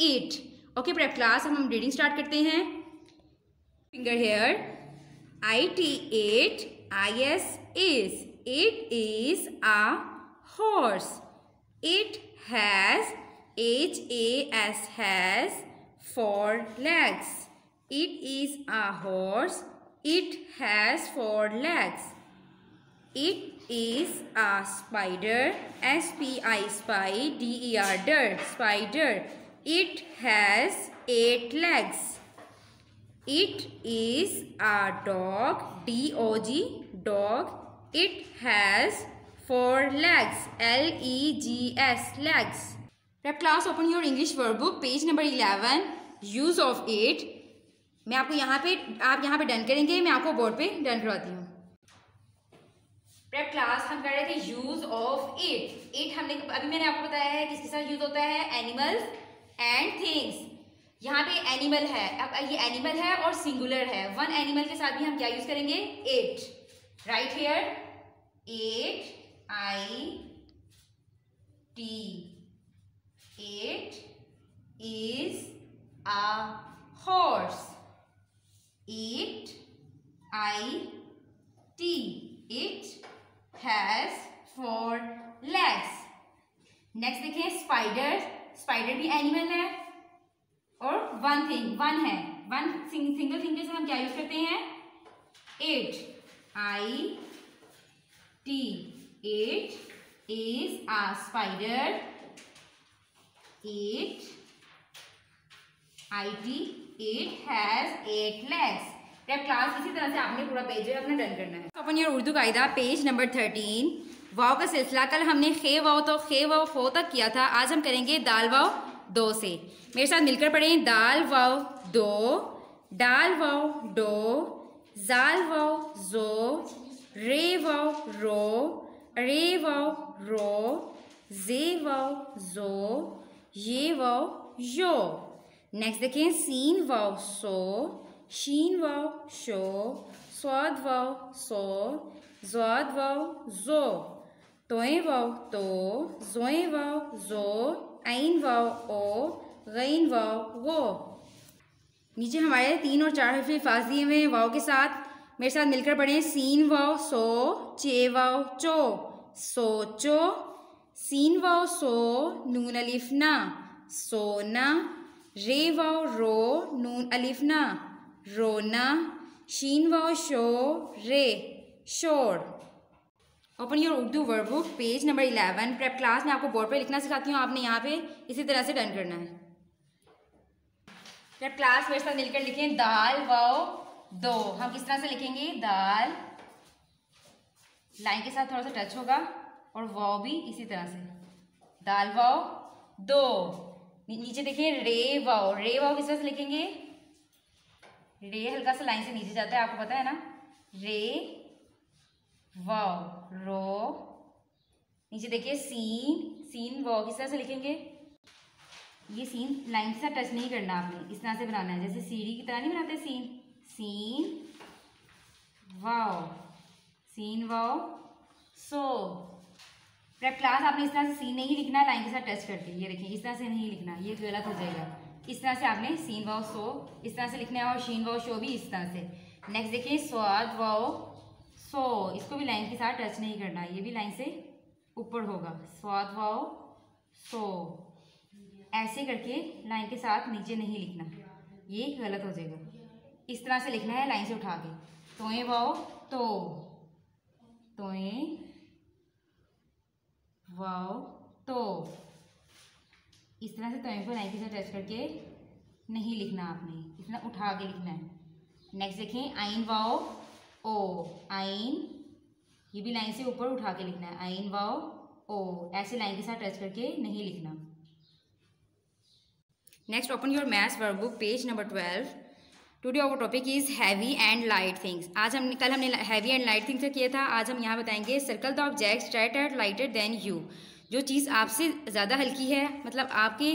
It okay prep class हम reading start करते हैं finger here I T it I S is it is a horse it has H A S has four legs it is a horse it has four legs it is a spider. S-P-I spy. D-E-R der. Spider. It has eight legs. It is a dog. D-O-G. Dog. It has four legs. L-E-G-S. Legs. Prep class open your English verb book page number 11. Use of it. मैं आपको यहाँ पे आप यहाँ पे done करेंगे मैं आपको बोर्ड पे डन करवाती हूँ प्रेप क्लास हम कर रहे थे यूज़ ऑफ़ इट इट हमने अभी मैंने आपको बताया है किसके साथ यूज़ होता है एनिमल्स एंड थिंग्स यहाँ पे एनिमल है। अब ये एनिमल है और सिंगुलर है। वन एनिमल के साथ भी हम क्या यूज़ करेंगे? It write here it I T it is a horse. Eat i t. It has four legs next देखें स्पाइडर स्पाइडर भी एनिमल है। और वन थिंग वन है। वन सिंगल थिंग से हम क्या यूज़ करते हैं? It I T it is a spider it I T it has eight legs class इसी तरह से आपने पूरा पेज है अपना डन करना है। अपन ये उर्दू कायदा पेज नंबर थर्टीन वाव का सिलसिला, कल हमने खे वाव तो खे वाव फो तक किया था, आज हम करेंगे दाल वाव दो से। मेरे साथ मिलकर पढ़ें दाल वाव दो डाल वाव डो जाल वाव जो, रे वाव रो, रे वाव रो, जे वाव जो, ये वाव यो। नेक्स्ट देखें, सीन वाव सो, शीन वाव शो, स्वाद वाव सो, ज्वाद जो। तोए वाव तो जोए वाव जो आइन वाव ओ गैन वाव वो। नीचे हमारे तीन और चार हरफे फास दिए हुए हैं वाव के साथ। मेरे साथ मिलकर पढ़ें, सीन वाव सो, चे वाव चो। सोचो, सीन वाव सो, नून अलिफना सोना, रे वाव रो, नून अलिफना रोना, शीन वाव शो, रे, शोर। Open your Urdu word book page number eleven prep class में आपको बोर्ड पर लिखना सिखाती हूँ। आपने यहाँ पे इसी तरह से डन करना है। प्रेप क्लास मेरे साथ मिलकर लिखें, दाल व दो। हम किस तरह से लिखेंगे, दाल लाइन के साथ थोड़ा सा टच होगा, और वो भी इसी तरह से। दाल, वाओ, दो। नीचे देखिए रे, वाओ। रे, वाओ किस तरह से लिखेंगे? रे हल्का सा लाइन से नीचे जाता है, आपको पता है ना? रे वाव रो। नीचे देखिए, सीन सीन वाव किस तरह से लिखेंगे? ये सीन लाइन से टच नहीं करना आपने, इस तरह से बनाना है, जैसे सीढ़ी की तरह नहीं बनाते सीन। सीन वाव सीन वाव सो प्रेप क्लास आपने इस तरह से सीन नहीं लिखना, लाइन के साथ टच करके, ये देखिए इस तरह से नहीं लिखना, ये गलत हो जाएगा। इस तरह से आपने सीन, वाओ सो इस तरह से लिखना है और शीन वाओ शो भी इस तरह से। नेक्स्ट देखिए, स्वाद, वाओ। सो इसको भी लाइन के साथ टच नहीं करना, ये भी लाइन से ऊपर होगा। स्वाद वाओ। सो ऐसे करके लाइन के साथ नीचे नहीं लिखना। ये गलत हो जाएगा। इस तरह से लिखना है लाइन से उठा के। तोए वाओ। तो तोए वाओ। तो इस तरह से तवे को लाइन के साथ टच करके नहीं लिखना आपने। इतना उठा के लिखना है। नेक्स्ट देखें आइन वाओ। ओ आइन ये भी लाइन से ऊपर उठा के लिखना है। आइन वाओ, ओ, ऐसे लाइन के साथ टच करके नहीं लिखना। Next open your maths workbook page number twelve today our topic is heavy and light things आज हम कल हमने हैवी एंड लाइट थिंग्स का किया था। आज हम यहाँ बताएँगे circle the objects straight at lighter than you जो चीज़ आपसे ज़्यादा हल्की है मतलब आपके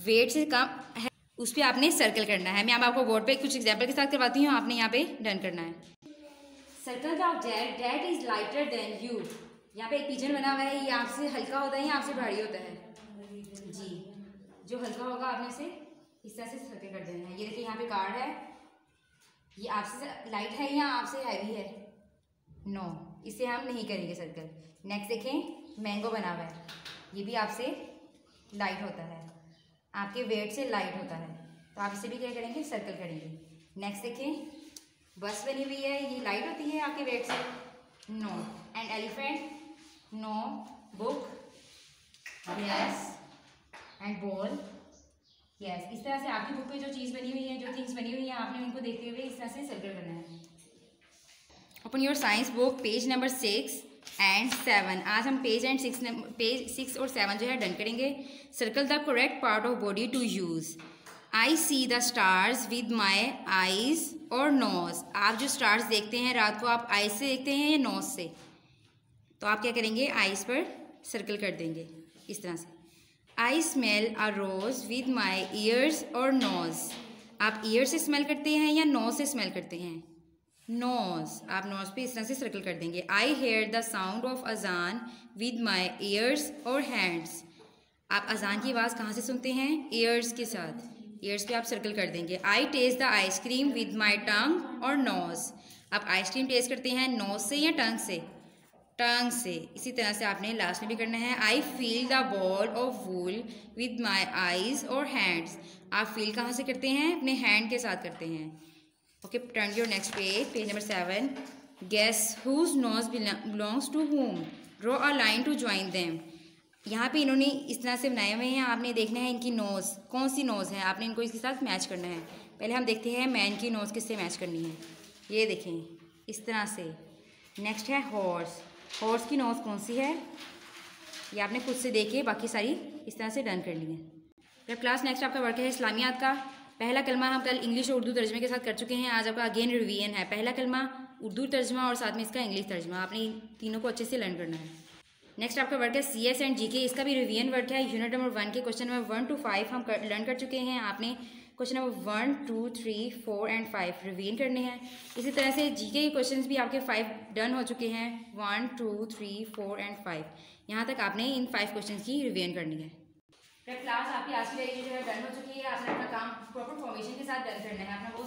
वेट से कम है, उस पर आपने सर्कल करना है। मैं आपको बोर्ड पे कुछ एग्ज़ाम्पल के साथ करवाती हूँ। आपने यहाँ पे डन करना है। Circle the object that is lighter than you यहाँ पे एक पिजन बना हुआ है, ये आपसे हल्का होता है, या आपसे भारी होता है। जी, जो हल्का होगा आपने से इस तरह से सर्कल कर देना है। ये देखिए यहाँ पे कार्ड है। ये आपसे लाइट है या आपसे हैवी है? नो इसे हम नहीं करेंगे सर्कल नेक्स्ट देखें मैंगो बना हुआ है। ये भी आपसे लाइट होता है। आपके वेट से लाइट होता है। तो आप इसे भी क्या करेंगे? सर्कल करेंगे। नेक्स्ट देखें बस बनी हुई है, ये लाइट होती है आपके वेट से। No and elephant no book yes and ball yes इस तरह से आपकी बुक पे जो चीज़ बनी हुई है, जो थिंग्स बनी हुई है, आपने उनको देखते हुए इस तरह से सर्कल करना है। Open your science book page number six and seven आज हम page and six page six और सेवन जो है डन करेंगे। Circle the correct part of body to use I see the stars with my eyes और nose आप जो stars देखते हैं रात को, आप आईज से देखते हैं या नोज़ से? तो आप क्या करेंगे? आईज पर सर्कल कर देंगे, इस तरह से। I smell a rose with my ears और नोज़ आप ईयर से स्मेल करते हैं या नोज़ से स्मेल करते हैं? नोज़ आप नोज़ पे इस तरह से सर्कल कर देंगे। I hear the sound of azan with my ears और हैंड्स आप अजान की आवाज़ कहाँ से सुनते हैं? ईयर्स के साथ। ईयर्स पे आप सर्कल कर देंगे। I taste the ice cream with my tongue और नोज़ आप आइसक्रीम टेस्ट करते हैं नोज़ से या टंग से? टंग से। इसी तरह से आपने लास्ट में भी करना है। I feel the ball of wool with my eyes और हैंड्स आप फील कहाँ से करते हैं? अपने हैंड के साथ करते हैं। Okay turn your next page page number seven guess whose nose belongs to whom draw a line to join them यहाँ पे इन्होंने इस तरह से बनाए हुए हैं, आपने देखना है इनकी नोज़ कौन सी नोज़ है, आपने इनको इसके साथ मैच करना है। पहले हम देखते हैं मैन की नोज़ किससे मैच करनी है। ये देखें, इस तरह से। नेक्स्ट है हॉर्स हॉर्स की नोज़ कौन सी है? ये आपने खुद से देखिए बाकी सारी इस तरह से डन कर ली है। फिर क्लास नेक्स्ट आपका वर्क है इस्लामियात का, पहला कलमा हम कल इंग्लिश और उर्दू तर्जमे के साथ कर चुके हैं। आज आपका अगेन रिवीजन है। पहला कलमा उर्दू तर्जमा और साथ में इसका इंग्लिश तर्जमा। आपने तीनों को अच्छे से लर्न करना है। नेक्स्ट आपका वर्क है सी एस एंड जी के इसका भी रिवीजन वर्क है. यूनिट नंबर वन के question number one two five हम लर्न कर चुके हैं. आपने question number one two three four and five revise करने हैं. इसी तरह से जीके के क्वेश्चन भी आपके फाइव डन हो चुके हैं. One two three four and five यहाँ तक आपने इन फाइव क्वेश्चन की रिवीन करनी है. क्लास आपकी आज की जो है डन हो चुकी है. आपने अपना काम प्रॉपर फॉर्मेशन के साथ डन करना है. आपने वो